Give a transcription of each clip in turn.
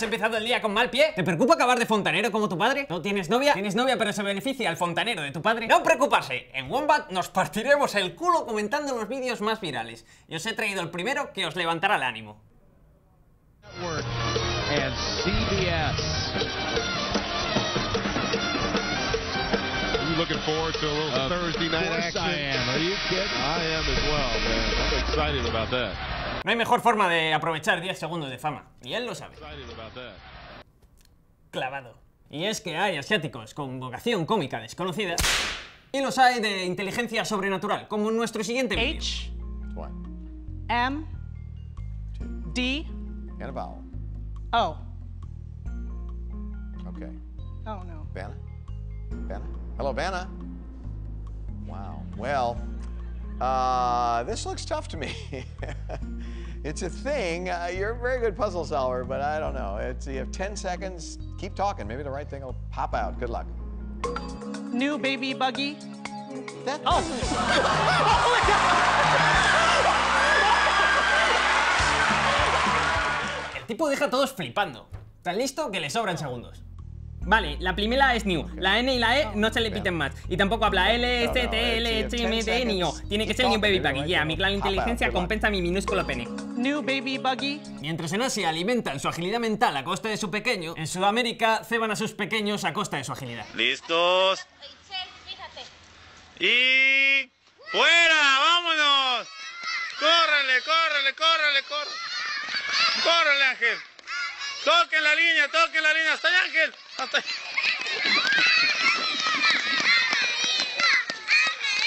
¿Has empezado el día con mal pie? ¿Te preocupa acabar de fontanero como tu padre? ¿No tienes novia? ¿Tienes novia pero se beneficia el fontanero de tu padre? No preocuparse, en Wombat nos partiremos el culo comentando los vídeos más virales. Y os he traído el primero que os levantará el ánimo. looking forward to a little Thursday night action? I am. Are you kidding? I am as well, man. I'm excited about that. No hay mejor forma de aprovechar 10 segundos de fama. Y él lo sabe. Clavado. Y es que hay asiáticos con vocación cómica desconocida y los hay de inteligencia sobrenatural, como en nuestro siguiente vídeo. H One. M D And a vowel. O. Okay. Oh no. Vanna? Vanna? Hello, Vanna. Wow. Well, uh, this looks tough to me. it's a thing. Uh, you're a very good puzzle solver, but I don't know. It's you have 10 seconds. Keep talking. Maybe the right thing will pop out. Good luck. New baby buggy. That Oh. my god El tipo deja a todos flipando. Tan listo que le sobran segundos. Vale, la primera es new. La N y la E no se le piten más. Y tampoco habla L, S, T, L, H, M, T, ni O. Tiene que ser New Baby Buggy. Yeah, mi clara inteligencia compensa mi minúsculo pene. New baby buggy. Mientras en Asia alimentan su agilidad mental a costa de su pequeño, en Sudamérica ceban a sus pequeños a costa de su agilidad. ¿Listos? Y... ¡Fuera! ¡Vámonos! ¡Córrele, córrele, córrele, córrele! ¡Córrele, Ángel! ¡Toquen la línea, toquen la línea! ¡Hasta allá, Ángel!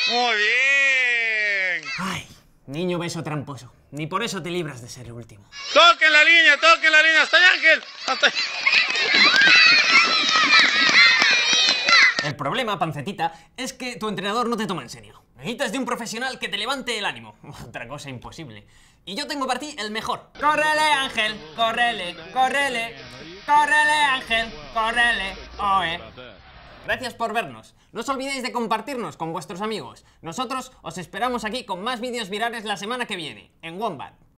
¡Muy bien! Ay, niño beso tramposo. Ni por eso te libras de ser el último. ¡Toquen la línea, toquen la línea! ¡Hasta allá, Ángel! ¡Hasta allá! El problema, pancetita, es que tu entrenador no te toma en serio. Necesitas de un profesional que te levante el ánimo. Otra cosa imposible. Y yo tengo para ti el mejor. ¡Córrele, Ángel! ¡Córrele! ¡Córrele! ¡Córrele, Ángel! ¡Córrele! ¡Oe! Gracias por vernos. No os olvidéis de compartirnos con vuestros amigos. Nosotros os esperamos aquí con más vídeos virales la semana que viene, en Wombat.